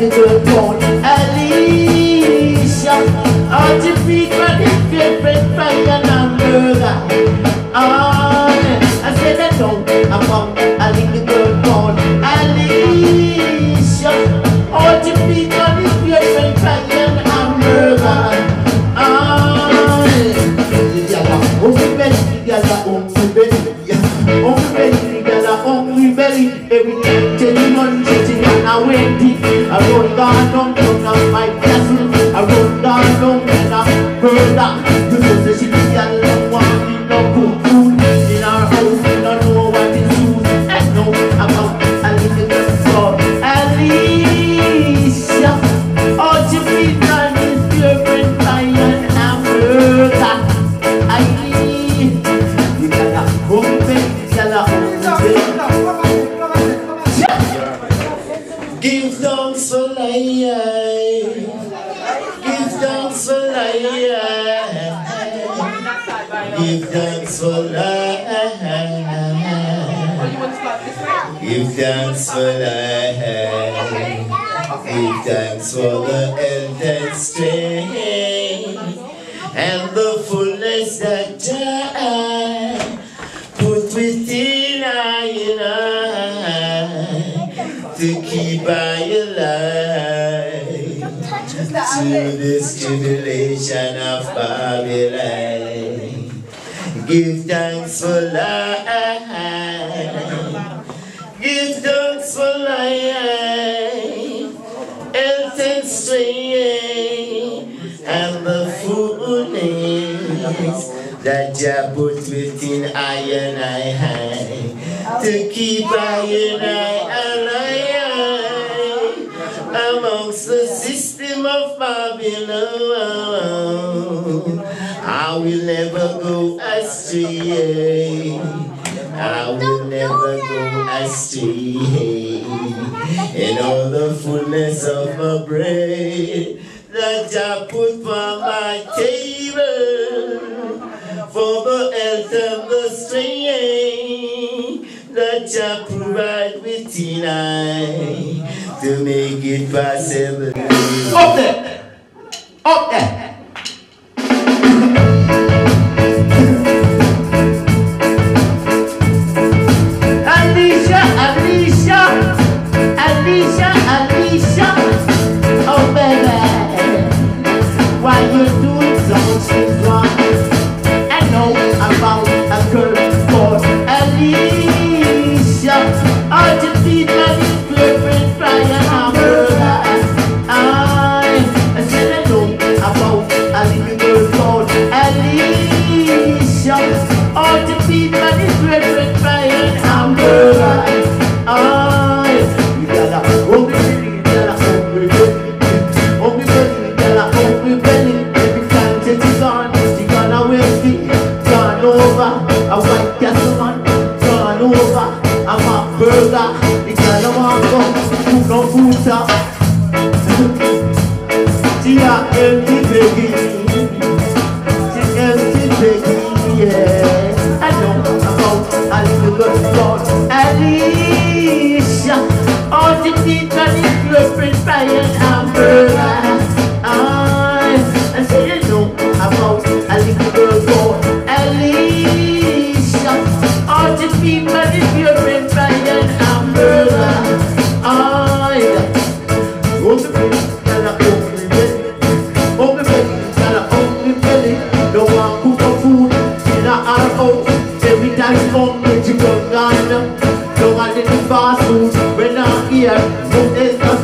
little girl called Alicia. The people they favorite fry and hamburger. Oh, I said they know about a little girl called Alicia. All the people they favorite fry and hamburger. Oh, the gyal a hungry belly, the gyal a hungry belly, yeah. hungry belly, the gyal a hungry belly. Every night till the man sitting and I went I down down down my castle. I run life. Give thanks for life. Give thanks for life. Give thanks for the health and strength and the fullness that I put within I and I to keep I alive to this tribulation of Babylon. Give thanks for life. Give thanks for life, health and strength, and the fullness that Jah put within I and I to keep I and I alive amongst the system of Babylon. I will never go astray. I will never go astray. In all the fullness of my bread that I put on my table for the health and the strength I provide within I to make it possible. Up there! Up there! Burger, the girl I want go, cook no food top. She a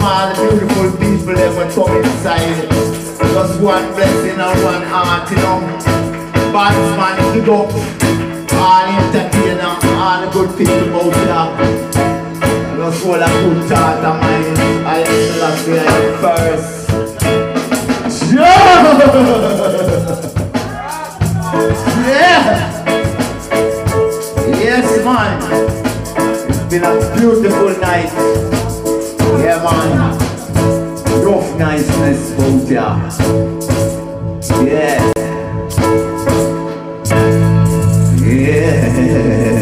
From all the beautiful people that will come inside. Just one blessing and one heart, you know. Batsman, big up. All entertainer, all the good people out there. Just hold a good thought of mine. I am the first. Yeah! Yes, man. It's been a beautiful night. organiczne spuntia Yeah Yeah